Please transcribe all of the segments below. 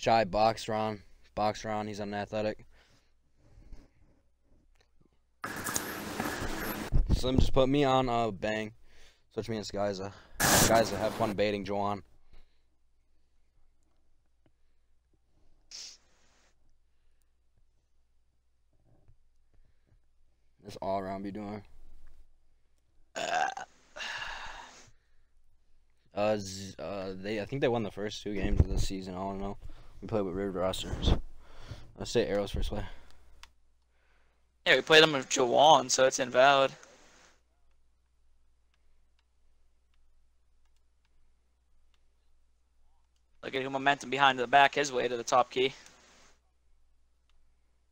Shy box Ron. Box Ron, he's unathletic. Slim just put me on uh bang. Switch me Skyza. Skyza, have fun baiting Joanne. That's all around be doing. Uh, uh, they I think they won the first two games of the season. I don't know. We played with River rosters. Let's say Arrows first play. Yeah, we played them with Jawan, so it's invalid. Look at who momentum behind the back his way to the top key.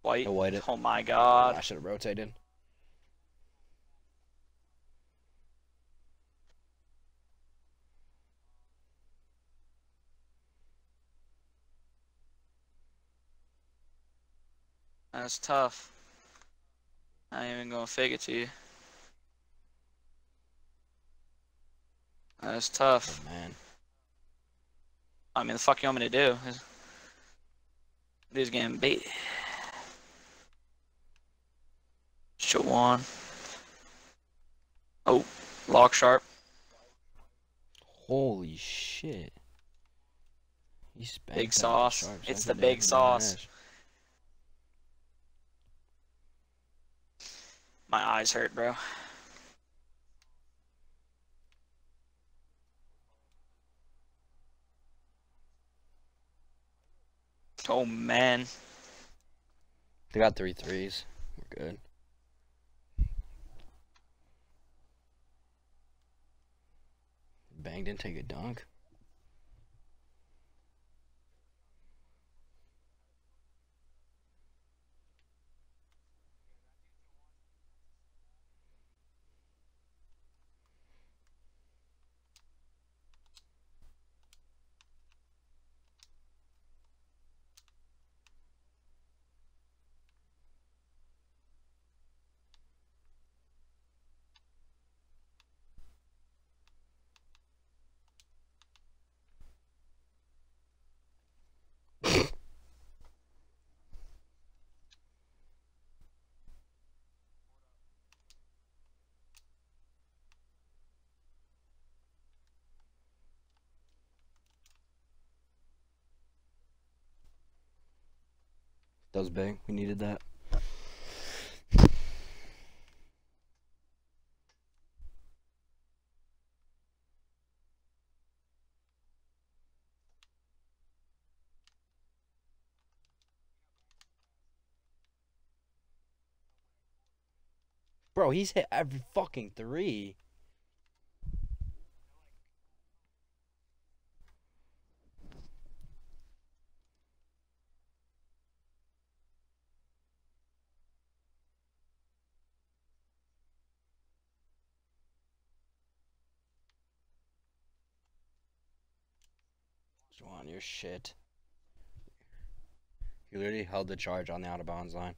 White. White it. Oh my god. I should have rotated. That's tough. I ain't even gonna fake it to you. That's tough. Oh man. I mean, the fuck you want me to do? Dude's getting beat. Shawan. Oh, lock sharp. Holy shit. He's Big sauce. It's the big sauce. My eyes hurt, bro. Oh man. They got three threes. We're good. Bang didn't take a dunk. That was big. We needed that. Bro, he's hit every fucking three. You're shit. You literally held the charge on the out of bounds line.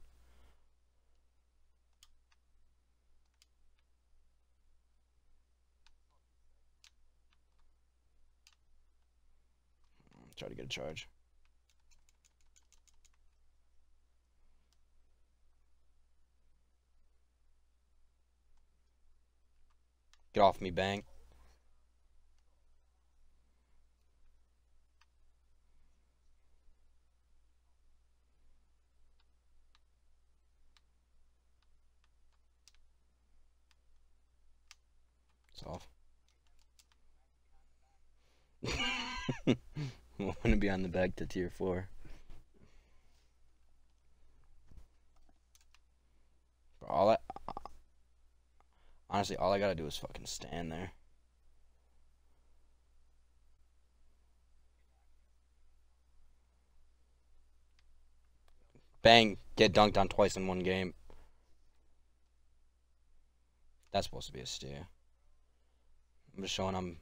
Try to get a charge. Get off me, bang. It's off. Want to be on the bag to tier four. Bro, all I honestly, all I gotta do is fucking stand there. Bang! Get dunked on twice in one game. That's supposed to be a steal. I'm just showing I'm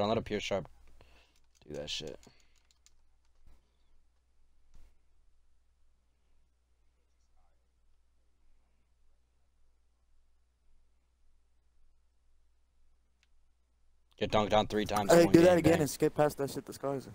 But don't let a pure sharp do that shit. Get dunked on three times. Hey, do that game, again and skip past that shit disguiser.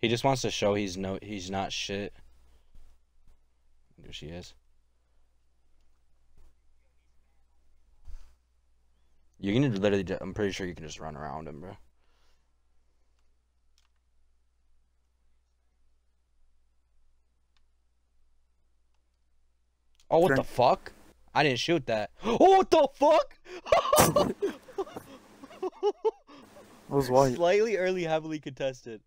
He just wants to show he's no he's not shit. There she is. You can literally. I'm pretty sure you can just run around him, bro. Oh, what Sure. the fuck? I didn't shoot that. Oh, what the fuck? Was white? Slightly early, heavily contested.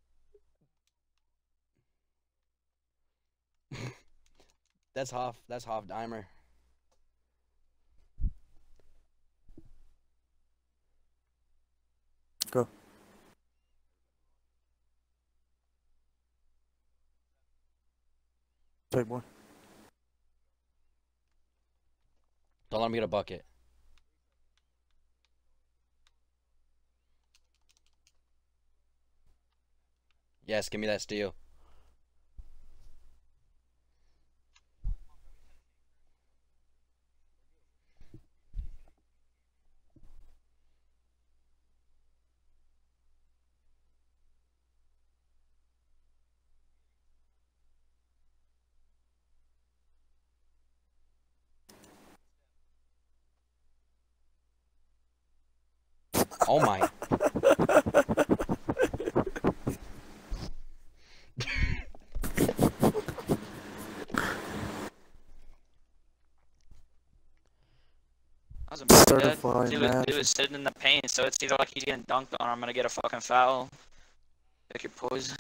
That's Hoff. That's Hoff Dimer. Go. Take one. Don't let him get a bucket. Yes, give me that steal. Oh my. That was a bad Dude, was- match. dude was sitting in the paint, so it's either like he's getting dunked on or I'm gonna get a fucking foul. Pick your poison.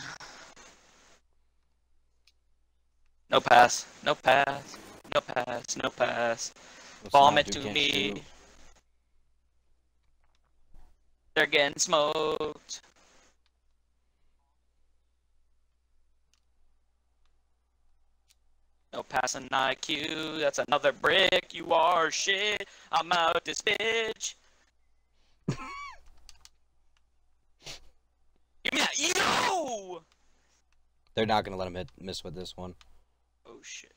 No pass. No pass. No pass. No pass. Let's Bomb it to me. shoot. They're getting smoked. No passing IQ. That's another brick. You are shit. I'm out this bitch. Give me that. Yo! They're not gonna let him hit miss with this one. Oh shit.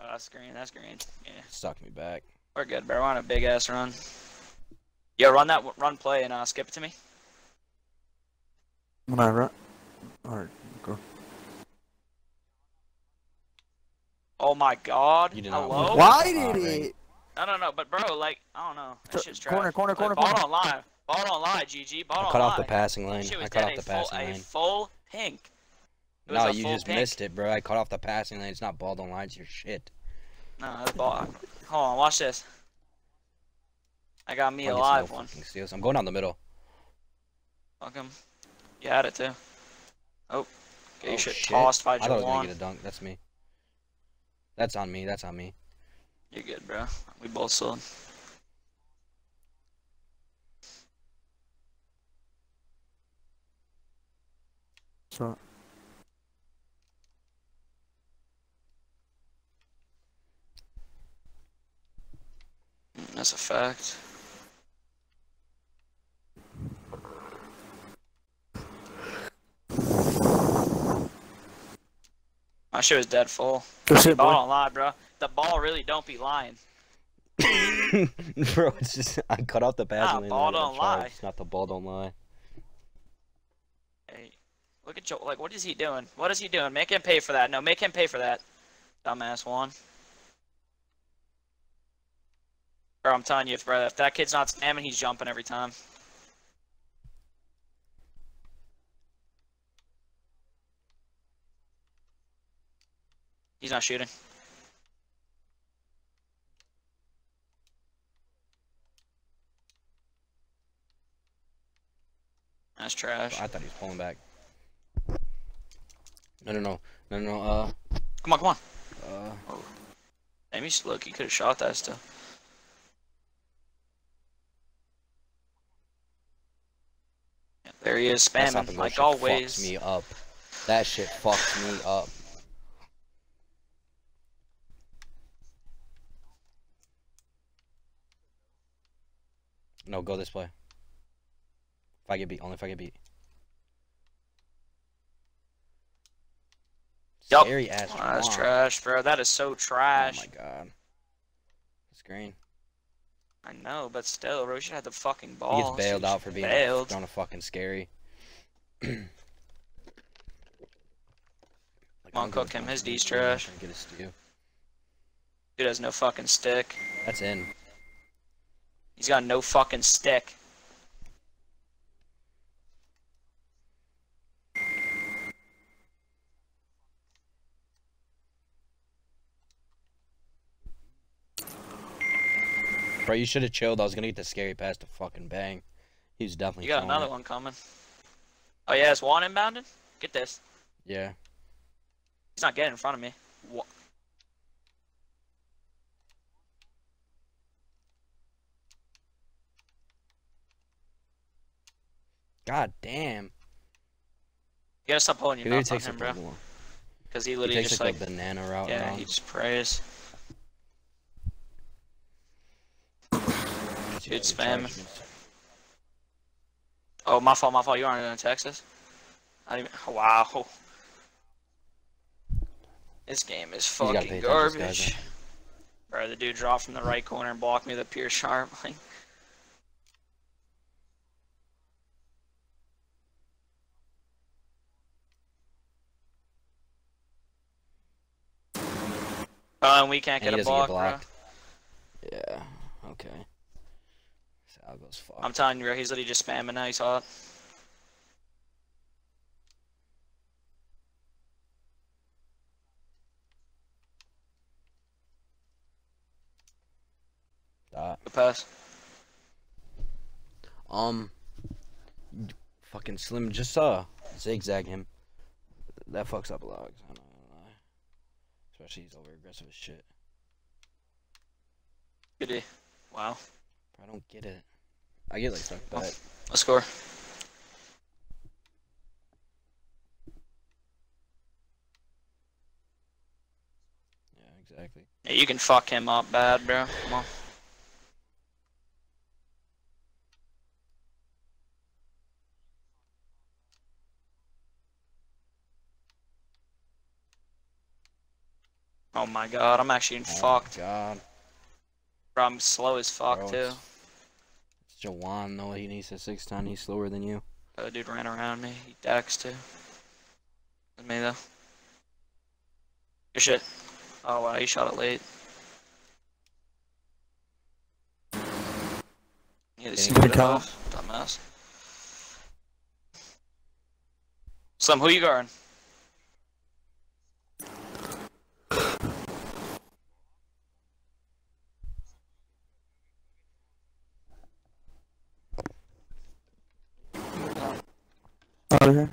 Oh, that's green. That's green. Yeah, Suck me back. we're good, bro. We're on a big ass run. Yo, run that run play and uh, skip it to me. When I run. Alright, go. Oh my god. You did not Hello? Why did ring. it? No, no, no. But bro, like, I don't know. That Tr- shit's trash. corner, corner, corner, Ball corner. don't lie. Ball don't lie, GG. Ball I don't cut lie. off the passing lane. I cut off a the full, passing a lane. full pink. It No, you just pink. missed it, bro. I cut off the passing lane. It's not ball don't lie. It's your shit. No, that's ball. Hold on, watch this. I got me a live more one. fucking steals. I'm going down the middle. Fuck him. You had it too. Oh, get your Oh, shit shit. tossed by I thought I was gonna get a dunk. That's me. That's on me. That's on me. You're good, bro. We both sold. So, That's a fact. My shit was dead full. shit, Ball boy. don't lie, bro. The ball really don't be lying. bro, it's just I cut off the bad lane. Ah, ball and I got don't lie. charged. Not the ball don't lie. Hey, look at Joe. Like, what is he doing? What is he doing? Make him pay for that. No, make him pay for that. Dumbass one. Bro, I'm telling you, if, bro, if that kid's not spamming, he's jumping every time. He's not shooting. That's trash. I thought he was pulling back. No, no, no. No, no, uh... Come on, come on. Uh... Oh. Damn, he's look. He could have shot that still. There he is, spamming, like always. me up. That shit fucks me up. No, go this way. If I get beat, only if I get beat. Yup. Scary ass. Oh, that's trash, bro. That is so trash. Oh my god. It's green. I know, but still, bro, we should have the fucking ball. He gets bailed out for being bailed. thrown a fucking scary. like, Come on, cook him. His D's trash. Get a steal. Dude has no fucking stick. That's in. He's got no fucking stick. Bro, you should have chilled. I was gonna get the scary pass to fucking bang. He was definitely. You got another it. one coming. Oh yeah, it's one inbounded. Get this. Yeah. He's not getting in front of me. Wha- God damn. You gotta stop pulling your he nuts on him, bro. Because he He literally takes just like, like, a banana route. yeah, he just prays. Dude, spam. Oh, my fault, my fault. You aren't in Texas. I didn't even, wow. This game is fucking pay attention to this guy, garbage. Bro, the dude dropped from the right corner and blocked me with a pure sharp. Like, Oh, and we can't And get a doesn't get block, bro. blocked. Yeah. Okay. Sal goes fuck. I'm telling you, bro, he's literally just spamming saw it. Dot. Good pass. Um. Fucking slim. Just uh zigzag him. That fucks up a lot. I'm not gonna lie. Especially he's over aggressive as shit. Good D. Wow. I don't get it. I get like stuck Oh. Let's score. Yeah, exactly. Yeah, you can fuck him up bad, bro. Come on. Oh my god, I'm actually getting Oh my fucked. God. Bro, I'm slow as fuck Bro, too. it's- It's Jawan. No, he needs a six ton. He's slower than you. Oh, dude ran around me. He decks too. With me though. Good shit. Oh wow, he shot it late. Yeah, this Getting good good off. Dumbass. Slim, who you guarding? Out of here.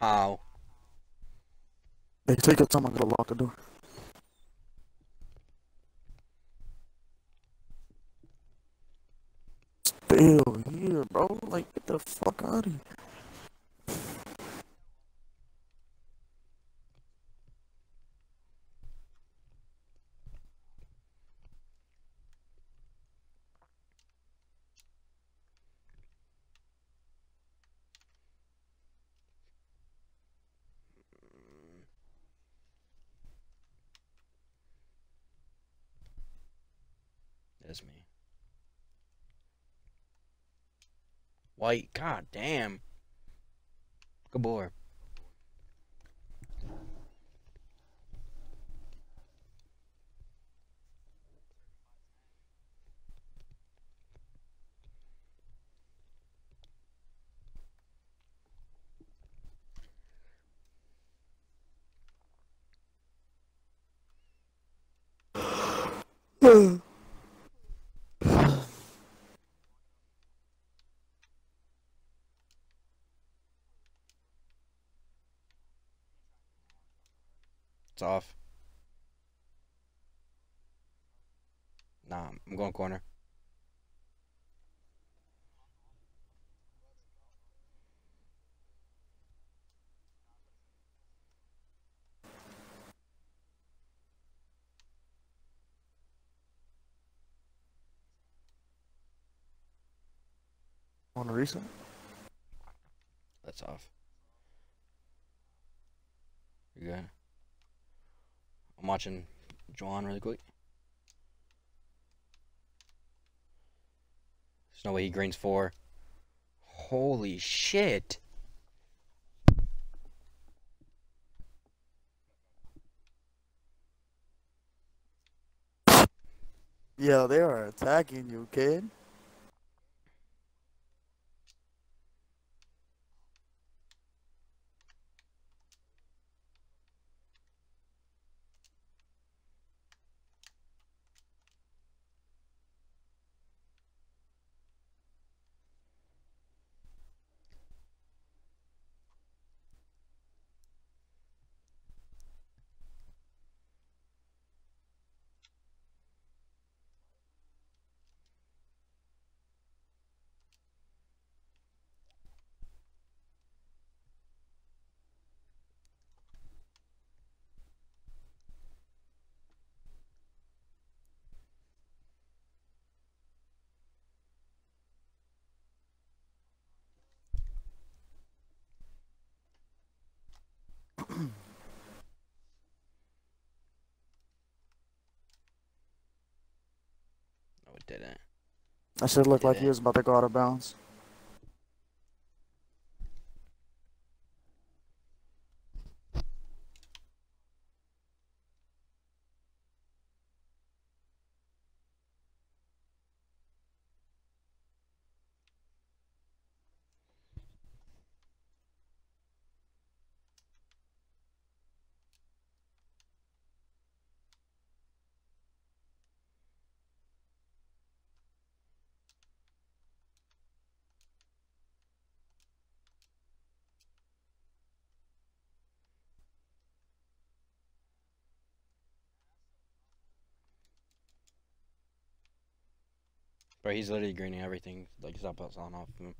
How? Hey, take your time. I gotta lock the door. Still here, bro. Like, get the fuck out of here. That's me. White. God damn. Good boy. It's off. Nah, I'm going corner. On a recent. That's off. You good? I'm watching Juan really quick. There's no way he greens four. Holy shit. Yeah, they are attacking you, kid. Didn't. That shit looked like he was about to go out of bounds. Bro, he's literally greening everything. Like, his output's on off of him.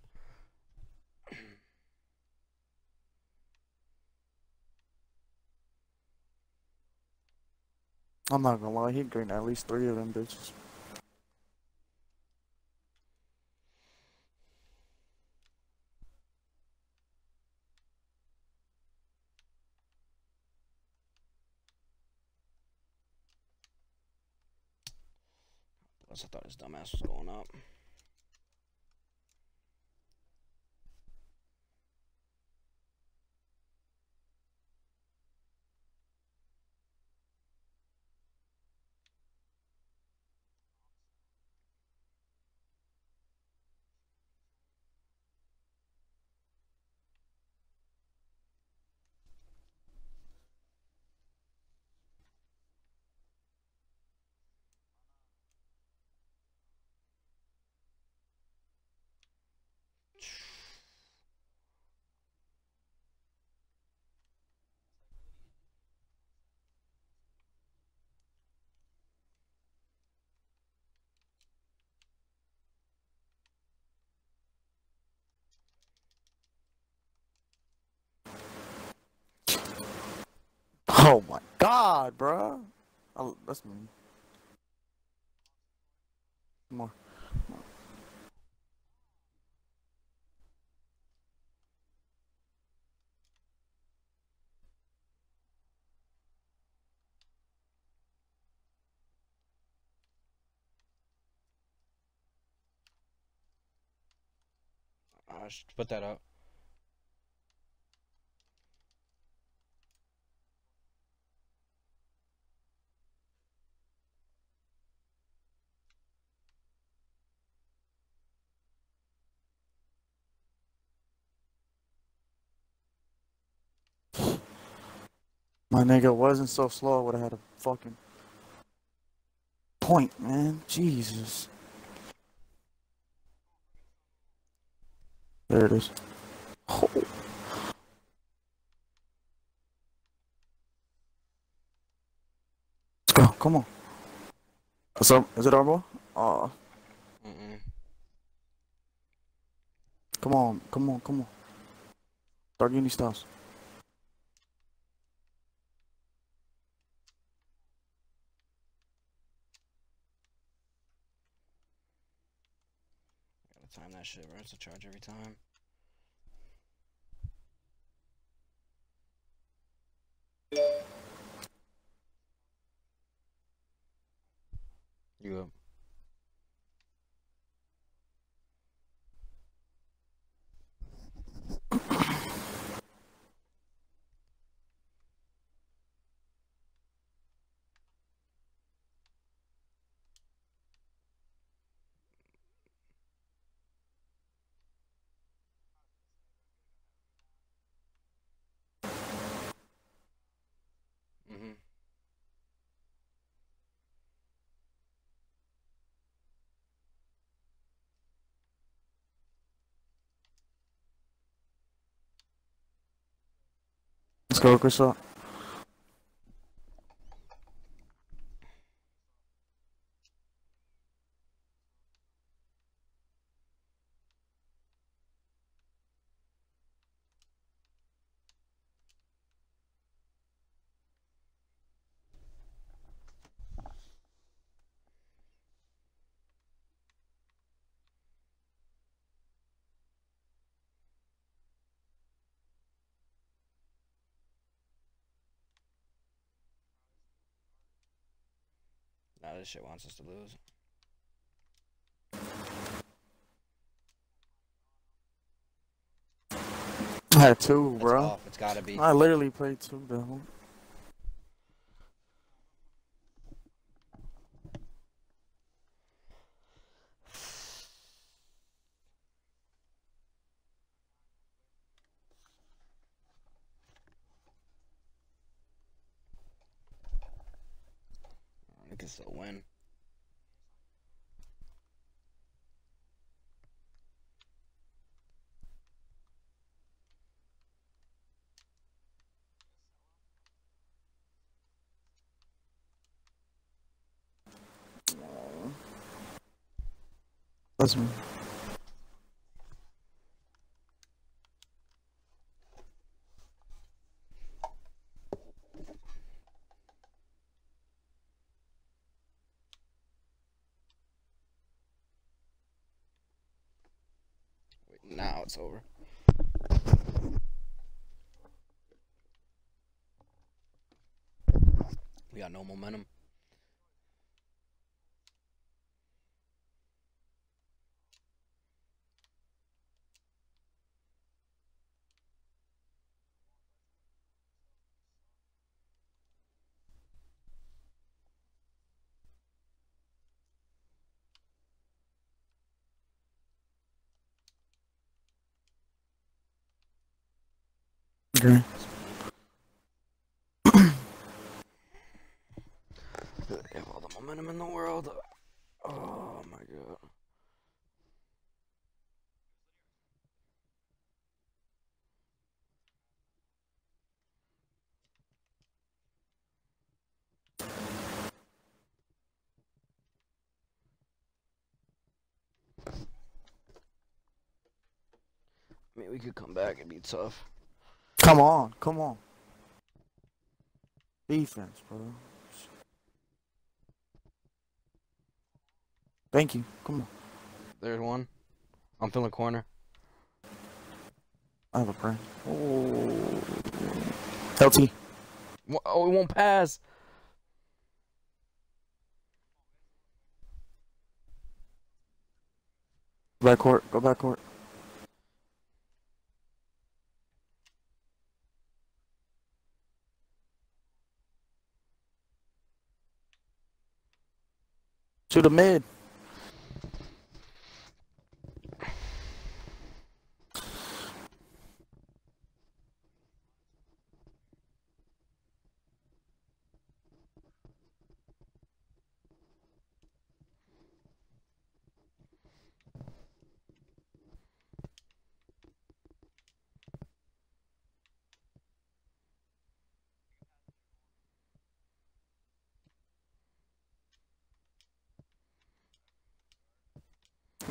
I'm not gonna lie, he greened at least three of them bitches. I thought his dumbass was going up. Oh my god, bruh. Oh, that's me. More. I should put that up. My nigga wasn't so slow, I would have had a fucking. point, man. Jesus. There it is. Oh. Let's go. Come on. What's up? Is it our ball? Oh, uh-uh. Mm-mm. come on. Come on. Come on. Start getting these stops. Gotta time shit, bro. It's a charge every time. You up? Let's go, Chris. This shit wants us to lose. I had two, bro. off. It's gotta be. I literally played two, though. Still win. That's It's over. We got no momentum. Okay. They have all the momentum in the world. Oh my god. I mean, we could come back and be tough. Come on, come on. Defense, bro. Thank you. Come on. There's one. I'm feeling corner. I have a prayer. Oh. LT. Oh, it won't pass. Back court. Go back court. To the mid.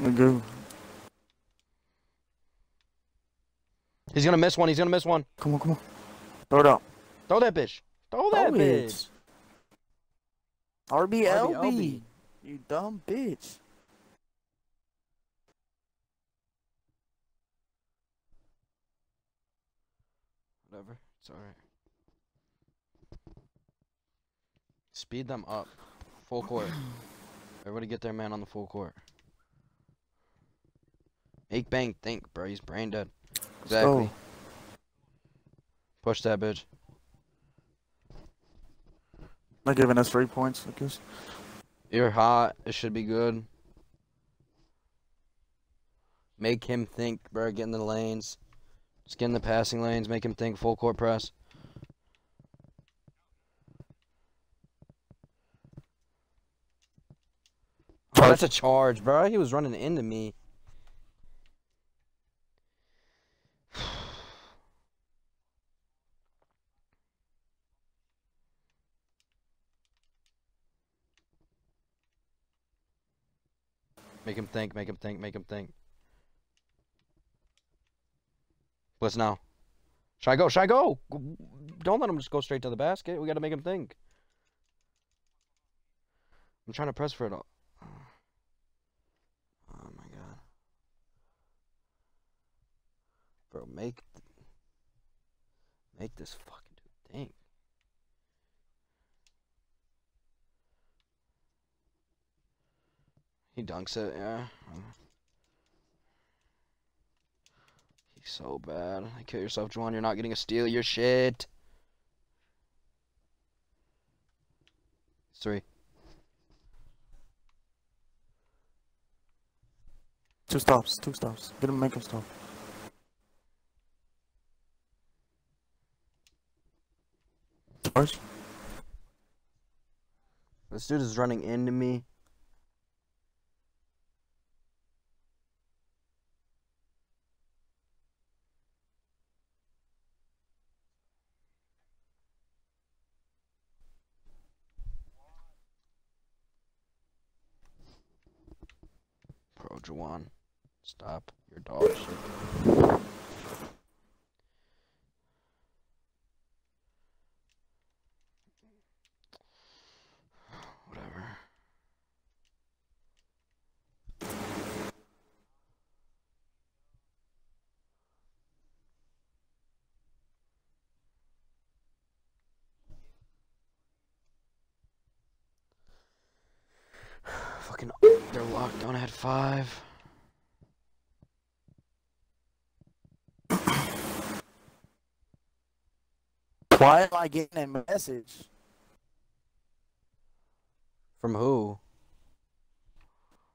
Nigga. He's gonna miss one. He's gonna miss one. Come on, come on. Throw it out. Throw that bitch. Throw that Throw it. bitch. RBLB. RBLB. You dumb bitch. Whatever. It's alright. Speed them up. Full court. Everybody get their man on the full court. Make bang think, bro. He's brain dead. Exactly. Push that bitch. Not giving us three points, I guess. You're hot. It should be good. Make him think, bro. Get in the lanes. Just get in the passing lanes. Make him think. Full court press. Oh, that's a charge, bro. He was running into me. Make him think, make him think, make him think. Blitz now. Should I go? Should I go? Don't let him just go straight to the basket. We gotta make him think. I'm trying to press for it all. Oh my god. Bro, make make this fucking dude think. He dunks it, yeah. He's so bad. Kill yourself, Juwan. You're not getting a steal. Your shit. Three. Two stops, two stops. Get him, make him stop. Charge. This dude is running into me. Pro Juwan. Stop your dog shit. Whatever. Fucking, they're locked on at five. Why am I getting a message? From who?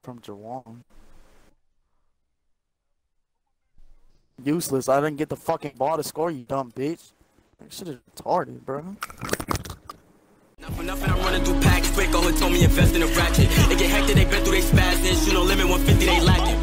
From Jawan. Useless. I didn't get the fucking ball to score, you dumb bitch. That shit is retarded, bro. Not for nothing, I'm running through packs quick. All told me invest in a ratchet. They get hectic, they been through they spaz. Then shoot no limit, 150 they lacking.